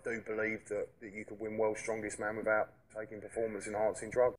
I do believe that, that you could win World's Strongest Man without taking performance enhancing drugs.